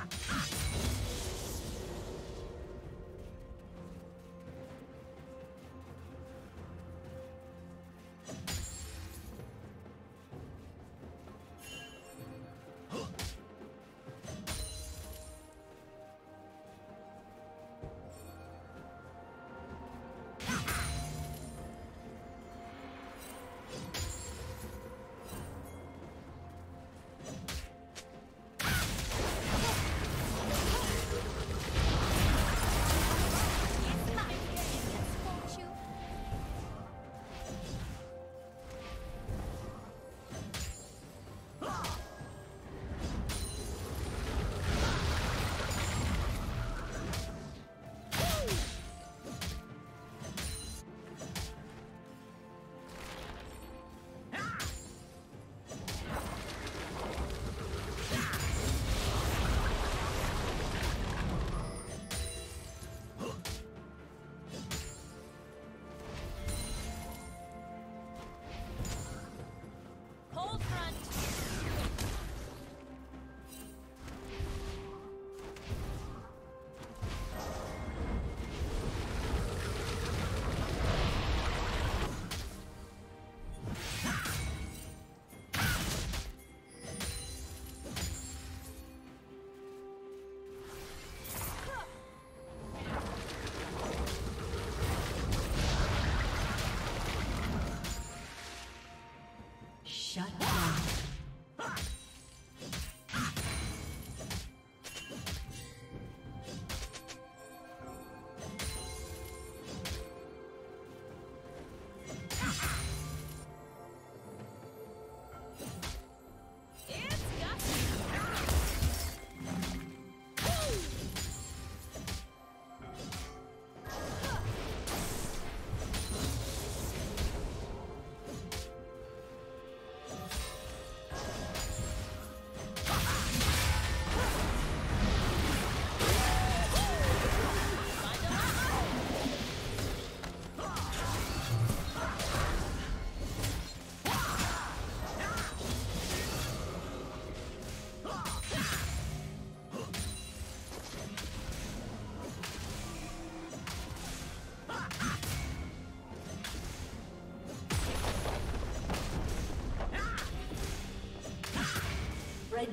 아. Shut down.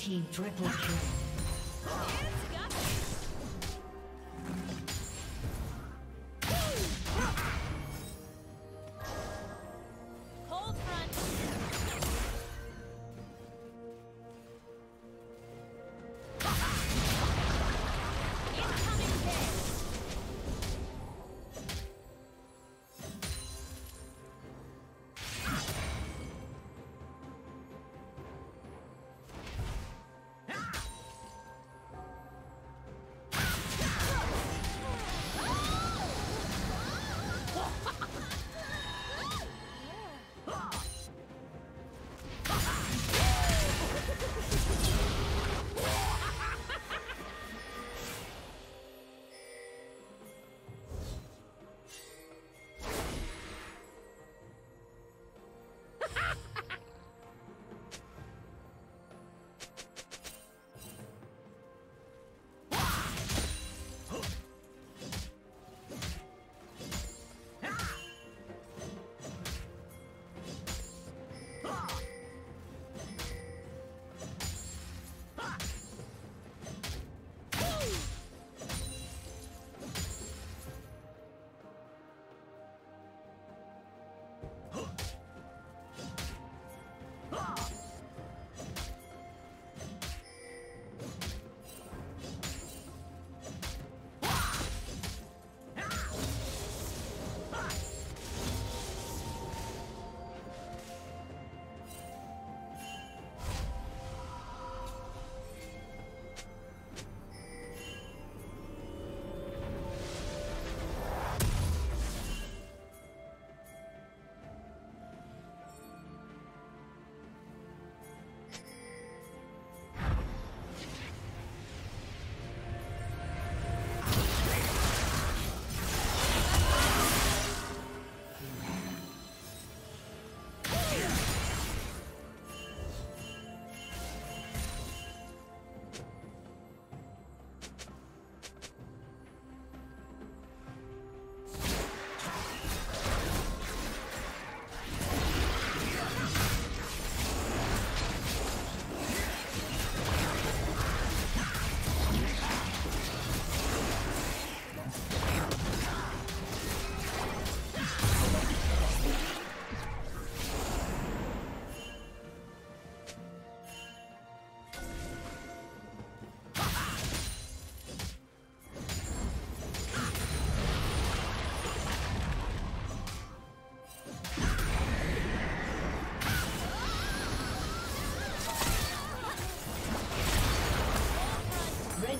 Team triple kill.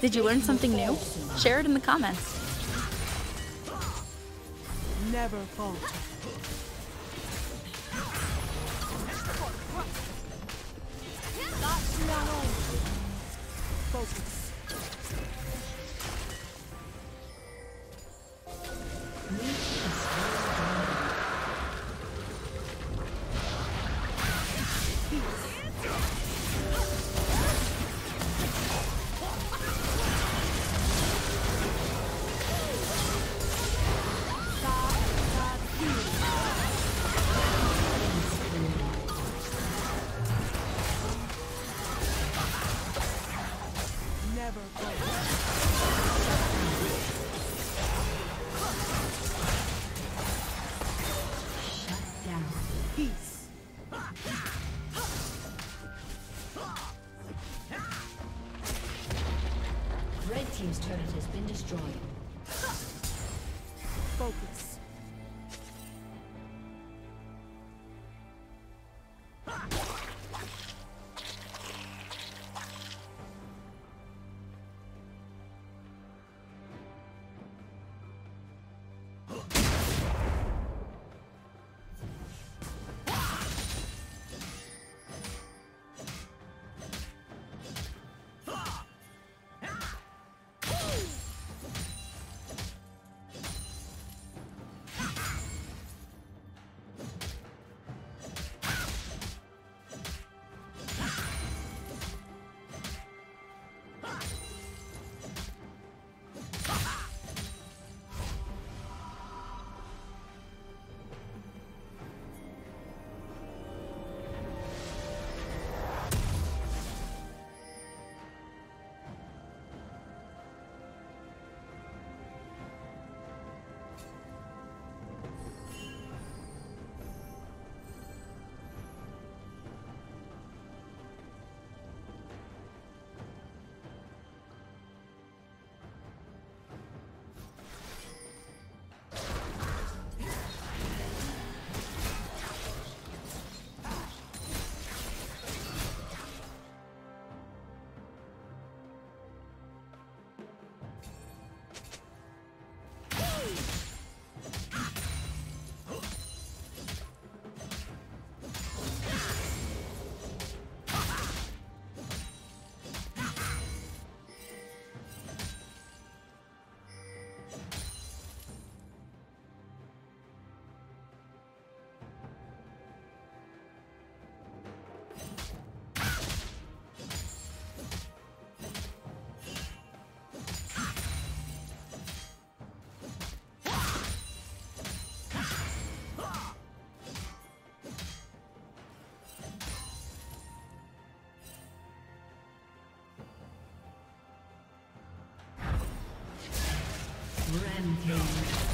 Did you learn something new? Share it in the comments. Never falter. Peace. Red Team's turret has been destroyed. Rampage.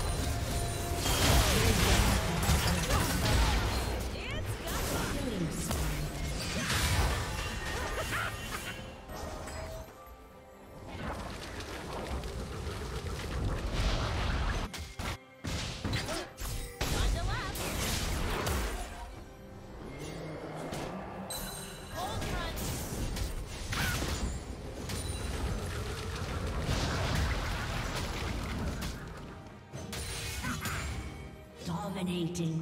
Dominating.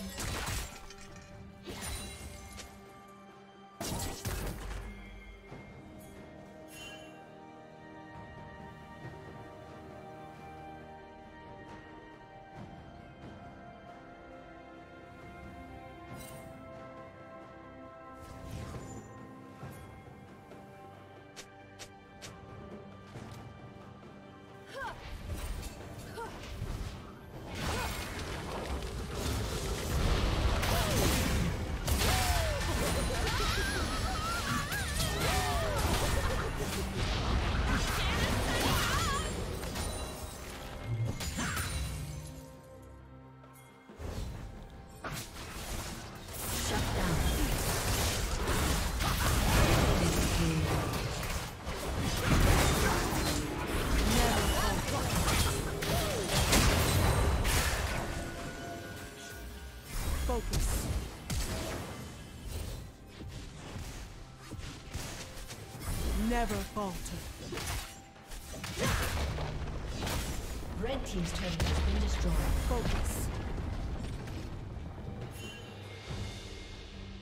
Red team's turret has been destroyed. Focus.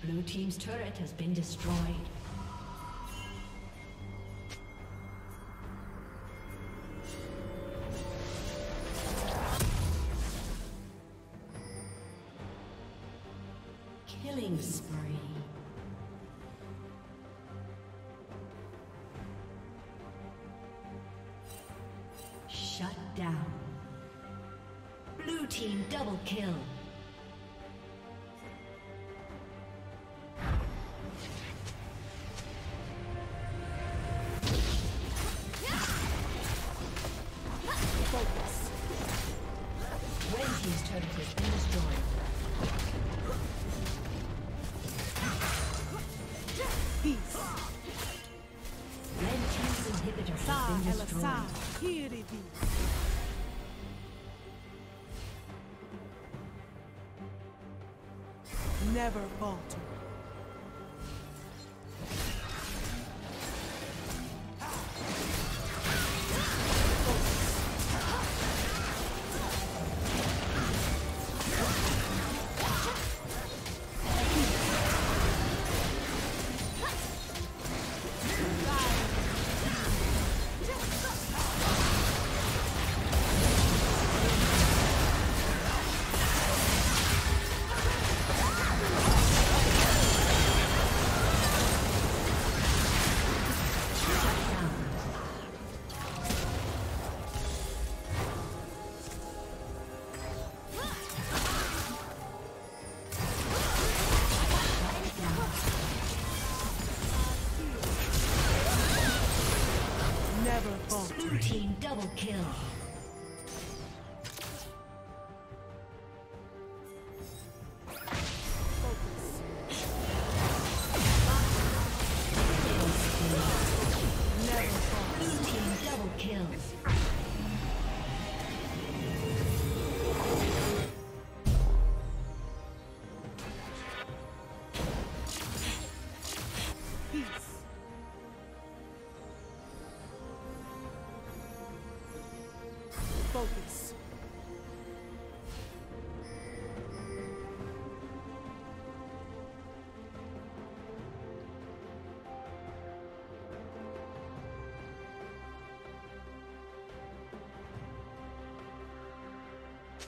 Blue team's turret has been destroyed. Never falter. Kill.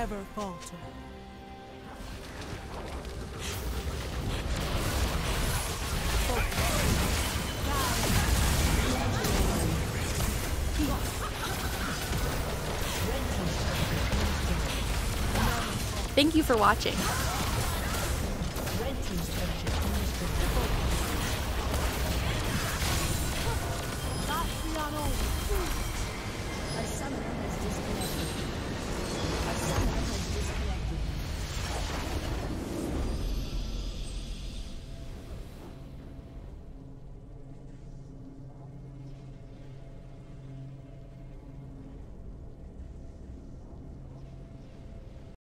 Never falter. Thank you for watching. Red team's